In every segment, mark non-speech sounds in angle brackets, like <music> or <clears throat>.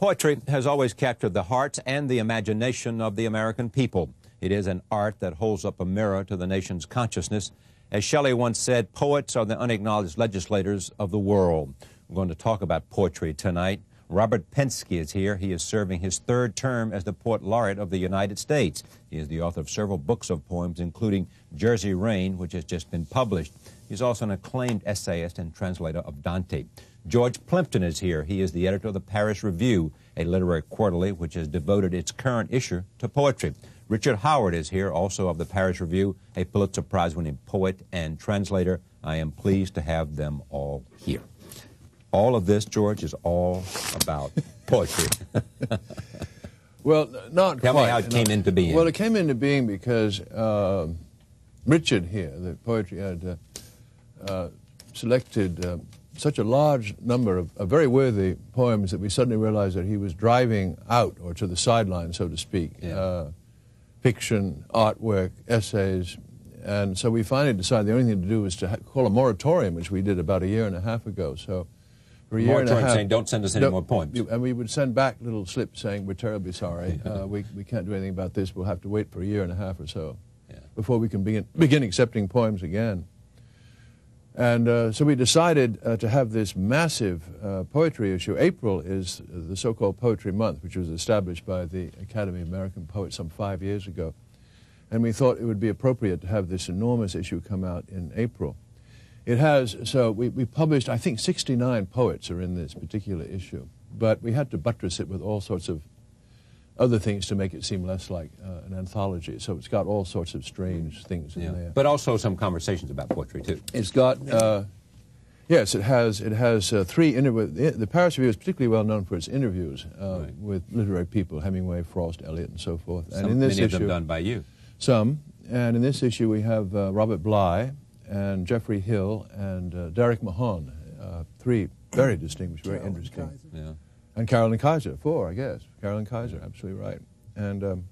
Poetry has always captured the hearts and the imagination of the American people. It is an art that holds up a mirror to the nation's consciousness. As Shelley once said, poets are the unacknowledged legislators of the world. We're going to talk about poetry tonight. Robert Pinsky is here. He is serving his third term as the Poet Laureate of the United States. He is the author of several books of poems, including Jersey Rain, which has just been published. He's also an acclaimed essayist and translator of Dante. George Plimpton is here. He is the editor of the Paris Review, a literary quarterly which has devoted its current issue to poetry. Richard Howard is here, also of the Paris Review, a Pulitzer Prize winning poet and translator. I am pleased to have them all here. All of this, George, is all about <laughs> poetry. <laughs> well, not Tell quite. me how it came into being. Well, it came into being because uh, Richard here, the poetry uh, selected uh, such a large number of, of, very worthy poems that we suddenly realized that he was driving out or to the sideline, so to speak, yeah. uh, fiction, artwork, essays. And so we finally decided the only thing to do was to ha- call a moratorium, which we did about a year and a half ago. So for a year moratorium and a half, saying don't send us any more poems. And we would send back little slips saying we're terribly sorry, <laughs> uh, we, we can't do anything about this. We'll have to wait for a year and a half or so yeah. before we can begin begin accepting poems again. And uh, so we decided uh, to have this massive uh, poetry issue. April is the so called Poetry Month, which was established by the Academy of American Poets some five years ago. And we thought it would be appropriate to have this enormous issue come out in April. It has, so we, we published, I think 69 poets are in this particular issue, but we had to buttress it with all sorts of other things to make it seem less like uh, an anthology. So it's got all sorts of strange things yeah. in there. But also some conversations about poetry, too. It's got, uh, yes, it has, it has uh, three interviews. The Paris Review is particularly well known for its interviews uh, right. with literary people, Hemingway, Frost, Eliot, and so forth. Some, and in this many issue, of them done by you. Some. And in this issue, we have uh, Robert Bly and Geoffrey Hill and uh, Derek Mahon, uh, three very distinguished, very interesting. Yeah. And Carolyn Kizer, four, I guess. Carolyn Kizer, absolutely right. And um,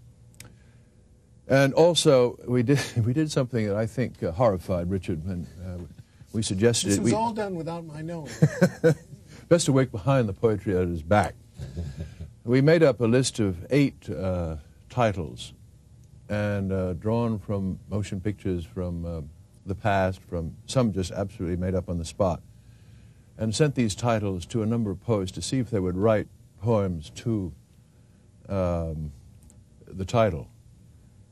and also we did <laughs> we did something that I think uh, horrified Richard when uh, we suggested This it. was We, all done without my knowing. <laughs> best to work behind the poetry editor's back. <laughs> we made up a list of eight uh, titles, and uh, drawn from motion pictures from uh, the past, from some just absolutely made up on the spot, and sent these titles to a number of poets to see if they would write poems to um, the title.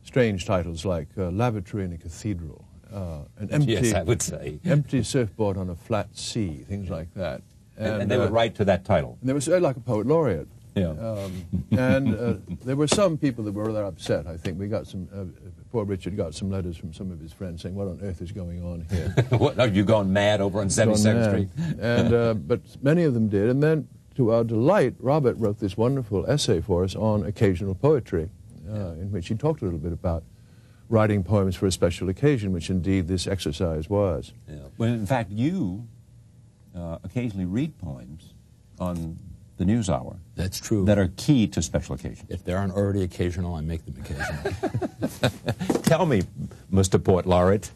Strange titles like uh, Lavatory in a Cathedral, uh, an empty, Yes, I would say. empty surfboard on a flat sea, things like that. And, and they uh, would write to that title. and they was uh, like a poet laureate. Yeah. Um, and uh, there were some people that were rather upset. I think we got some. Uh, poor Richard got some letters from some of his friends saying, "What on earth is going on here?" <laughs> what, are you gone mad over on Gone 72nd. Street? and uh, but many of them did. And then, to our delight, Robert wrote this wonderful essay for us on occasional poetry, uh, in which he talked a little bit about writing poems for a special occasion, which indeed this exercise was. Yeah. Well, in fact, you uh, occasionally read poems on the news hour That's true. that are key to special occasions. if they aren't already occasional, I make them occasional. <laughs> Tell me, Mr. Poet Laureate,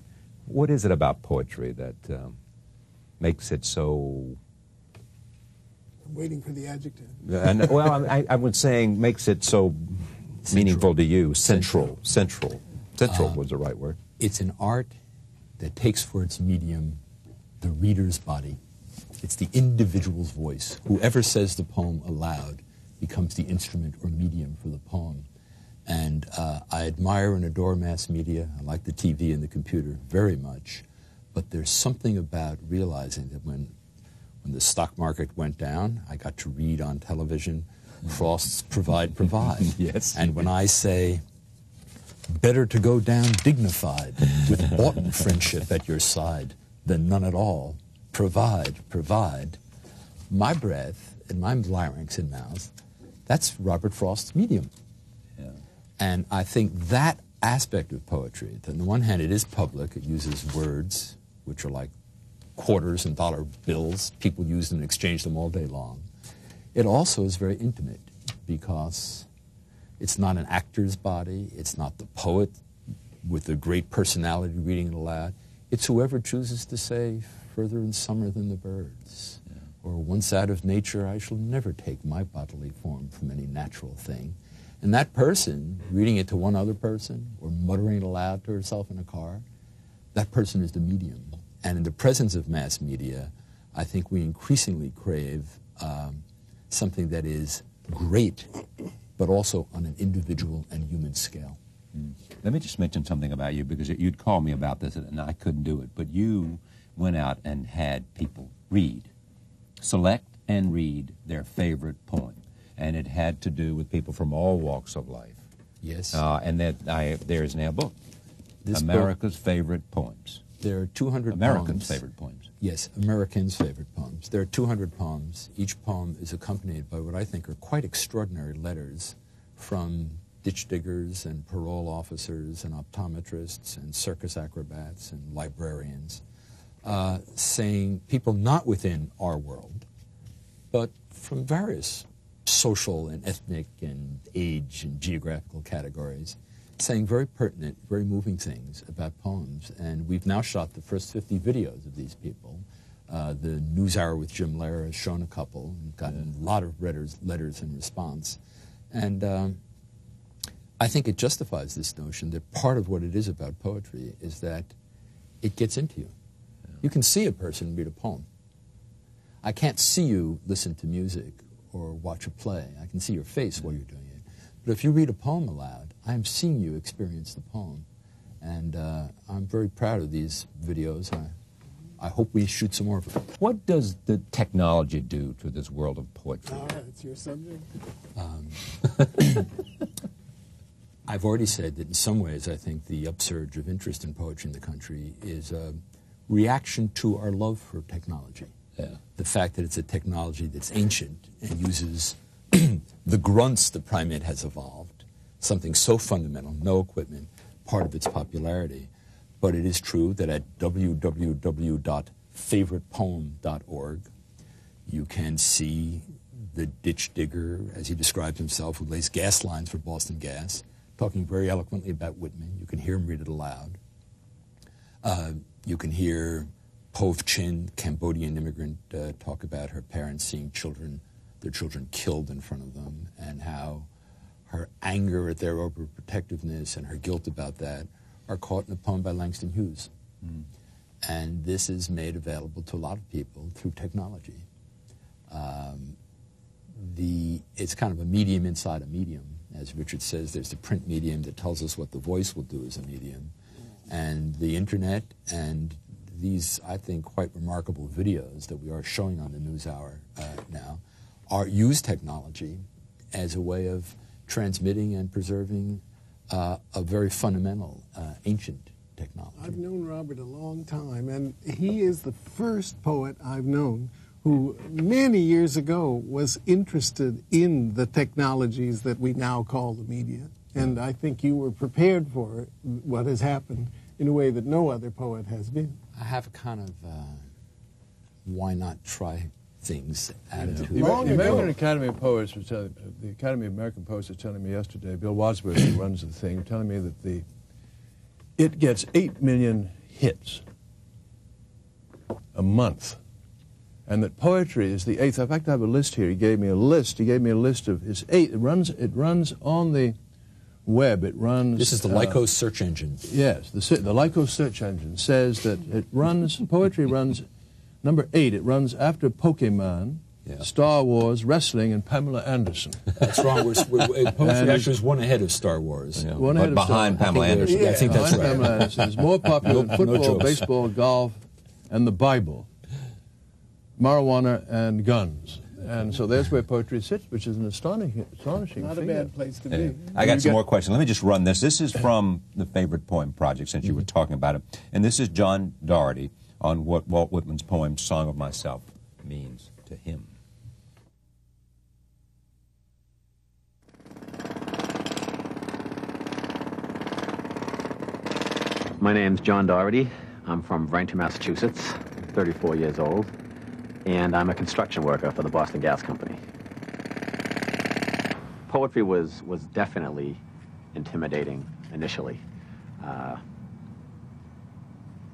what is it about poetry that um, makes it so? I'm waiting for the adjective. And, well, I, I was saying makes it so meaningful to you. Central, central, central was the right word. it's an art that takes for its medium the reader's body. It's the individual's voice. Whoever says the poem aloud becomes the instrument or medium for the poem. And uh, I admire and adore mass media. I like the TV and the computer very much. But there's something about realizing that when, when the stock market went down, I got to read on television Frost's Provide, Provide. <laughs> Yes. And when I say, better to go down dignified with boughten friendship at your side than none at all. Provide, provide. My breath and my larynx and mouth, that's Robert Frost's medium. Yeah. And I think that aspect of poetry, that on the one hand it is public, it uses words, which are like quarters and dollar bills. People use them and exchange them all day long. It also is very intimate because it's not an actor's body, it's not the poet with a great personality reading it aloud. It's whoever chooses to say further in summer than the birds. or once out of nature, I shall never take my bodily form from any natural thing. And that person, reading it to one other person or muttering it aloud to herself in a car, that person is the medium. And in the presence of mass media, I think we increasingly crave um, something that is great, but also on an individual and human scale. Mm. Let me just mention something about you because you'd call me about this and I couldn't do it. But you went out and had people read, select and read their favorite poem. And it had to do with people from all walks of life. Yes. Uh, and that I, there's now a book, This America's book, Favorite Poems. There are 200 Americans' poems. favorite poems. Yes, Americans' favorite poems. There are 200 poems. Each poem is accompanied by what I think are quite extraordinary letters from ditch diggers and parole officers and optometrists and circus acrobats and librarians, uh, saying people not within our world, but from various social and ethnic and age and geographical categories, saying very pertinent, very moving things about poems. And we've now shot the first 50 videos of these people. Uh, the News Hour with Jim Lehrer has shown a couple and gotten a lot of letters, letters in response. And um, I think it justifies this notion that part of what it is about poetry is that it gets into you. You can see a person read a poem. I can't see you listen to music or watch a play. I can see your face while you're doing it. But if you read a poem aloud, I'm seeing you experience the poem. And uh, I'm very proud of these videos. I, I hope we shoot some more of them. What does the technology do to this world of poetry? All right, it's your subject. Um, <laughs> I've already said that in some ways I think the upsurge of interest in poetry in the country is a reaction to our love for technology. Yeah. The fact that it's a technology that's ancient and uses <clears throat> the grunts the primate has evolved, something so fundamental, no equipment, part of its popularity. But it is true that at www.favoritepoem.org, you can see the ditch digger, as he describes himself, who lays gas lines for Boston Gas, talking very eloquently about Whitman. You can hear him read it aloud. Uh, you can hear Pov Chin, Cambodian immigrant, uh, talk about her parents seeing children, their children killed in front of them, and how her anger at their overprotectiveness and her guilt about that are caught in a poem by Langston Hughes. Mm. And this is made available to a lot of people through technology. Um, the, it's kind of a medium inside a medium. As Richard says, there's the print medium that tells us what the voice will do as a medium. And the internet and these, I think, quite remarkable videos that we are showing on the NewsHour uh, now are use technology as a way of transmitting and preserving uh, a very fundamental, uh, ancient technology. I've known Robert a long time, and he is the first poet I've known who many years ago was interested in the technologies that we now call the media. And I think you were prepared for what has happened in a way that no other poet has been. I have a kind of uh, why not try things attitude. The, the American Academy of Poets was telling, the Academy of American Poets was telling me yesterday, Bill Wadsworth, who runs the thing, telling me that the it gets eight million hits a month and that poetry is the eighth. In fact, I have a list here. He gave me a list. He gave me a list of his eight. It runs. It runs on the web. It runs. This is the uh, Lycos search engine. Yes, the the Lycos search engine says that it runs. Poetry runs number eight. It runs after Pokemon. Yeah. Star Wars, wrestling, and Pamela Anderson. That's wrong. We're, we're, <laughs> poetry actually is one ahead of Star Wars. Yeah. One ahead behind Star Pamela Anderson. Yeah, I think that's right. Pamela Anderson is more popular <laughs> no, than football, no baseball, golf, and the Bible marijuana and guns. And so there's where poetry sits, which is an astonishing, astonishing Not figure. a bad place to be. I got some more questions. Let me just run this. This is from the Favorite Poem Project, since you were mm-hmm. talking about it. And this is John Doherty on what Walt Whitman's poem, Song of Myself, means to him. My name's John Doherty. I'm from Braintree, Massachusetts, 34 years old, and I'm a construction worker for the Boston Gas Company. Poetry was, was definitely intimidating initially. Uh,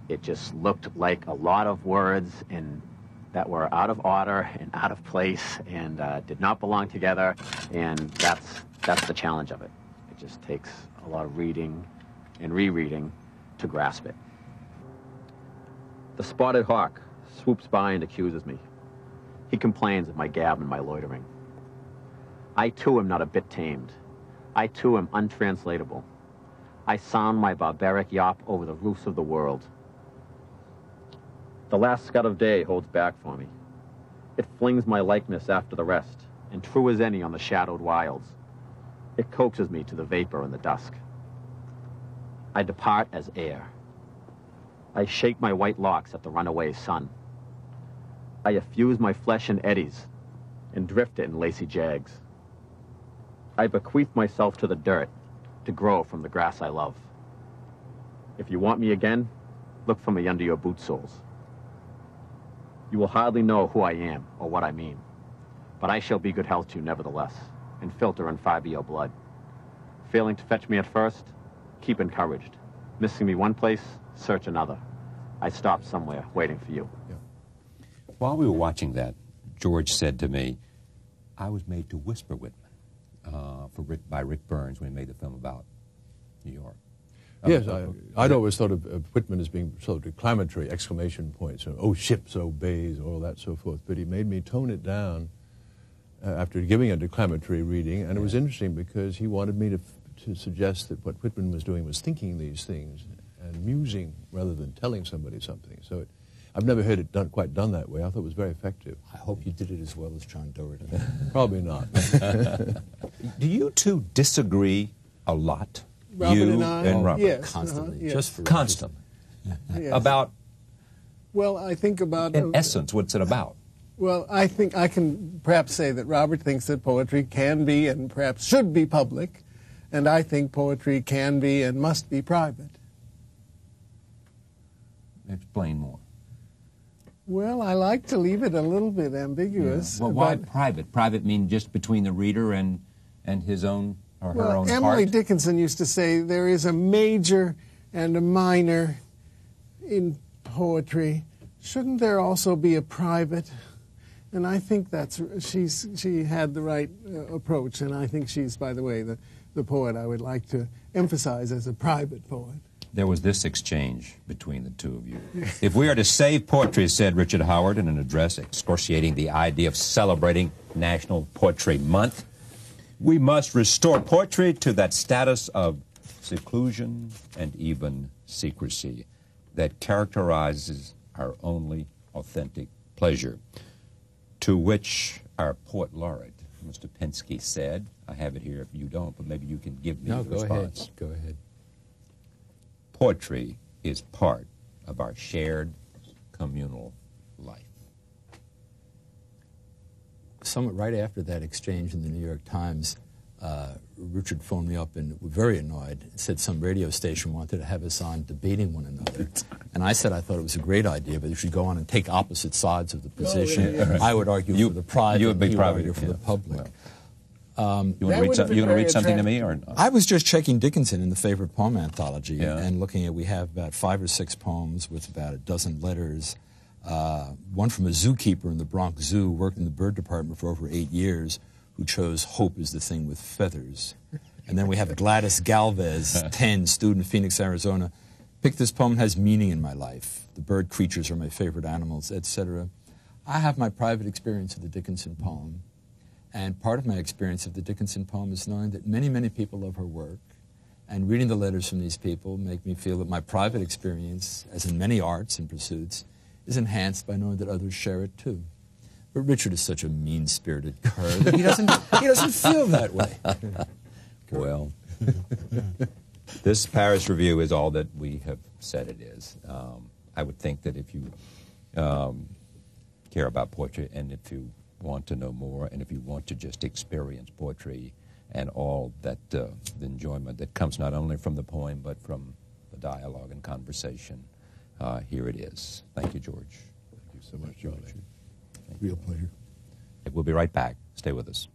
it just looked like a lot of words, and that were out of order and out of place and uh, did not belong together. And that's, that's the challenge of it. It just takes a lot of reading and rereading to grasp it. The spotted hawk swoops by and accuses me. He complains of my gab and my loitering. I too am not a bit tamed. I too am untranslatable. I sound my barbaric yawp over the roofs of the world. The last scud of day holds back for me. It flings my likeness after the rest, and true as any on the shadowed wilds. It coaxes me to the vapor and the dusk. I depart as air. I shake my white locks at the runaway sun. I effuse my flesh in eddies and drift it in lacy jags. I bequeath myself to the dirt to grow from the grass I love. If you want me again, look for me under your boot soles. You will hardly know who I am or what I mean, but I shall be good health to you nevertheless, and filter and fiber your blood. Failing to fetch me at first, keep encouraged. Missing me one place, search another. I stop somewhere, waiting for you. While we were watching that, George said to me, I was made to whisper Whitman uh, for Ric, by Ric Burns when he made the film about New York. Yes, Uh, I, I'd always thought of, of Whitman as being sort of declamatory exclamation points, oh, ships, oh, bays, all that so forth. But he made me tone it down uh, after giving a declamatory reading, and it was interesting because he wanted me to, to suggest that what Whitman was doing was thinking these things and musing rather than telling somebody something. So it, I've never heard it done, quite done that way. I thought it was very effective. I hope you did it as well as John Doherty. <laughs> Probably not. <laughs> Do you two disagree a lot? Robert you and I, Robert? yes, uh-huh, Constantly, yes. just for Constantly. <laughs> Yes. About, Well, I think about. in essence, what's it about? Well, I think I can perhaps say that Robert thinks that poetry can be and perhaps should be public, and I think poetry can be and must be private. Explain more. Well, I like to leave it a little bit ambiguous. Well, why but- private? Private mean just between the reader and, and his own or her Well, own Emily heart? Dickinson used to say there is a major and a minor in poetry. Shouldn't there also be a private? And I think that's she's she had the right uh, approach, and I think she's, by the way, the the poet I would like to emphasize as a private poet. There was this exchange between the two of you. if we are to save poetry, said Richard Howard in an address excoriating the idea of celebrating National Poetry Month, we must restore poetry to that status of seclusion and even secrecy that characterizes our only authentic pleasure. To which our poet laureate, Mr. Pinsky, said, I have it here if you don't, but maybe you can give me No, the go response ahead. Go ahead. Poetry is part of our shared communal life. somewhat right after that exchange in the New York Times, uh, Richard phoned me up and was very annoyed. Said some radio station wanted to have us on debating one another, and I said I thought it was a great idea, but we should go on and take opposite sides of the position. yeah, yeah. I would argue You- for the private, you would be he private, argue for yeah. the public. Well. That You want to read, some, you want to read something to me or not? I was just checking Dickinson in the favorite poem anthology Yeah. and looking at we have about five or six poems with about a dozen letters. Uh, one from a zookeeper in the Bronx Zoo, worked in the bird department for over eight years, who chose "Hope is the thing with feathers." And then we have Gladys Galvez, <laughs> 10, student, Phoenix, Arizona. Picked this poem has meaning in my life. The bird creatures are my favorite animals, etc. I have my private experience of the Dickinson poem. And part of my experience of the Dickinson poem is knowing that many, many people love her work. And reading the letters from these people make me feel that my private experience, as in many arts and pursuits, is enhanced by knowing that others share it too. But Richard is such a mean-spirited cur that he doesn't, he doesn't feel that way. <laughs> Well, this Paris review is all that we have said it is. Um, I would think that if you um, care about poetry and if you want to know more and if you want to just experience poetry and all that uh, the enjoyment that comes not only from the poem but from the dialogue and conversation, uh, here it is. Thank you, George. Thank you so much, Charlie. Real pleasure. We'll be right back. Stay with us.